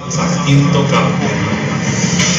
A quinto campo.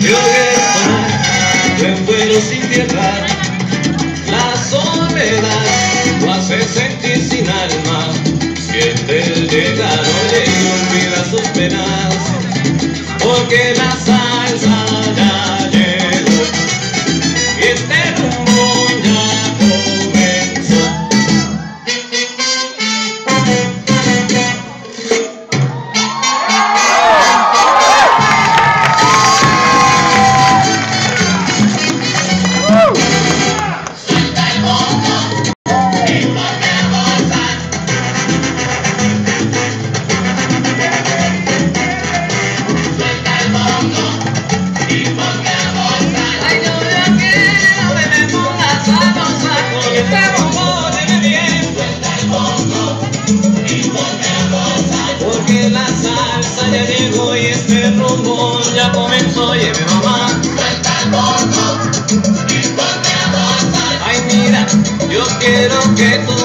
yo que en vuelo sin tierra, la soledad no hace sentir me voy este rumbo ya comenzó, lleve mamá. Ay mira, yo quiero que tú